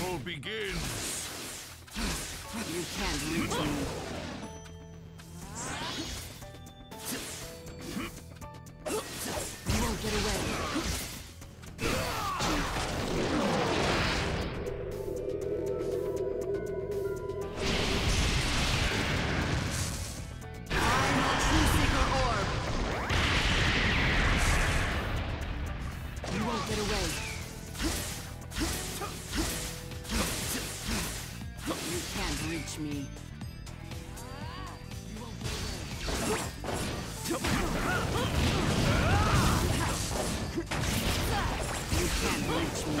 battle begins. You can't reach me. You won't get away. Orb. You won't get away. Reach me. You can't reach me.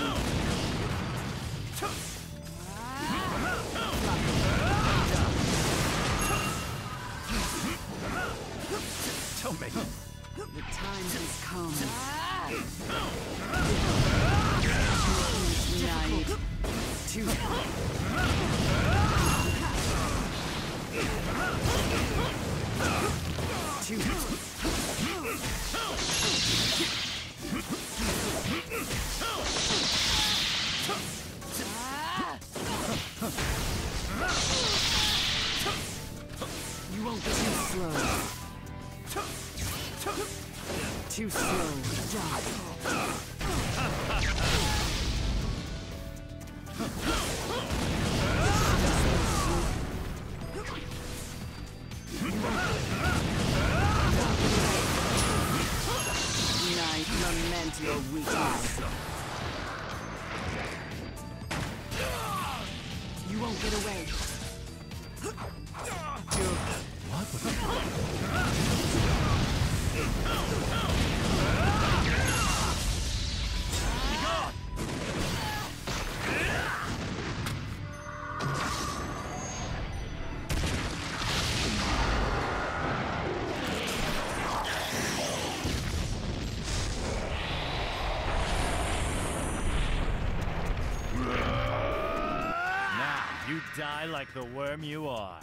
Make it. The time has come. Night. Two. You won't get too slow. Too slow. Die. Night, lament your weakness. You die like the worm you are.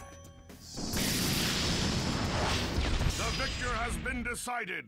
The victor has been decided.